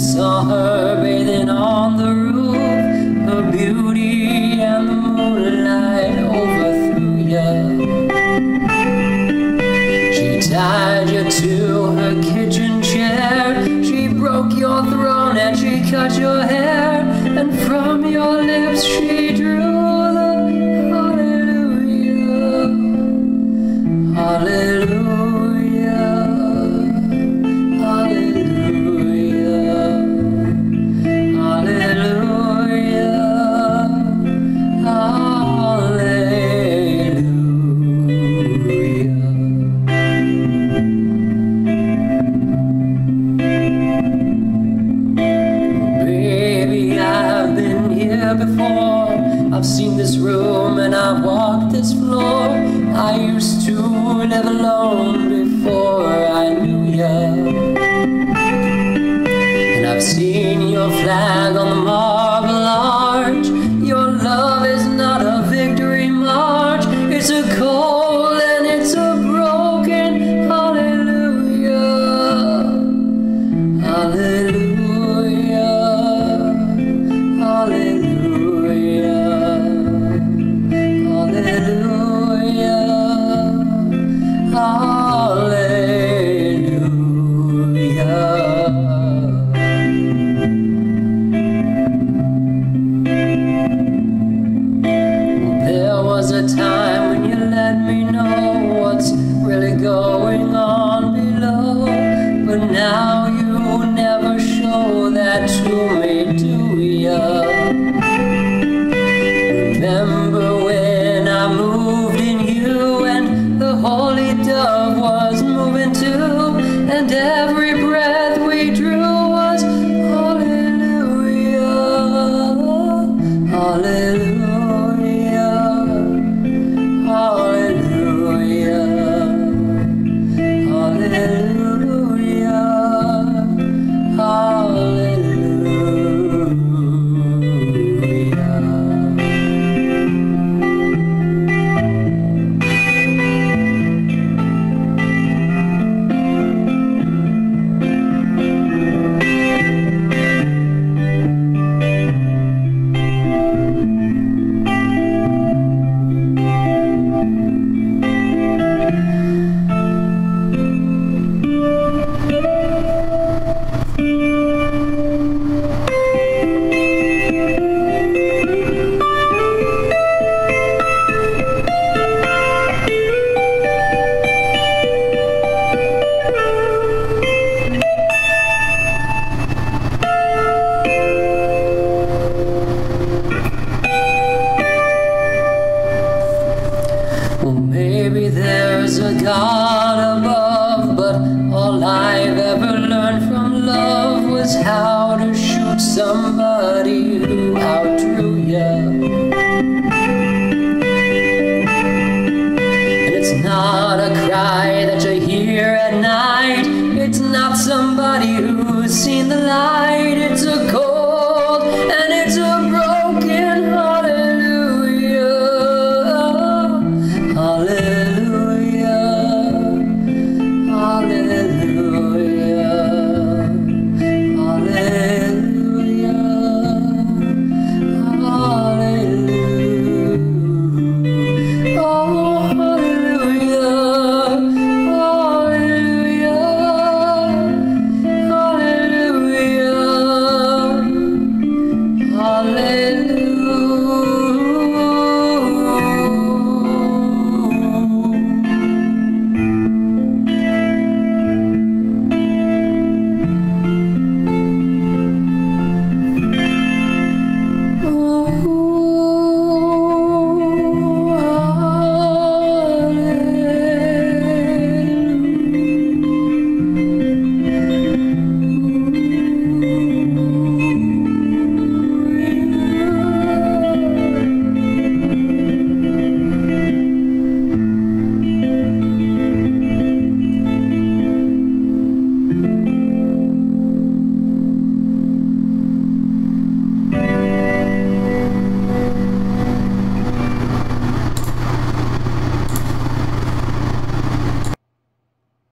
saw her bathing on the roof. Her beauty and the moonlight overthrew you. She tied you to her kitchen chair. She broke your throne and she cut your hair. And from your lips she Baby, I've been here before. I've seen this room and I've walked this floor. I used to live alone before I knew you. And I've seen your flag on the marble night. It's not somebody who's seen the light. It's a cold.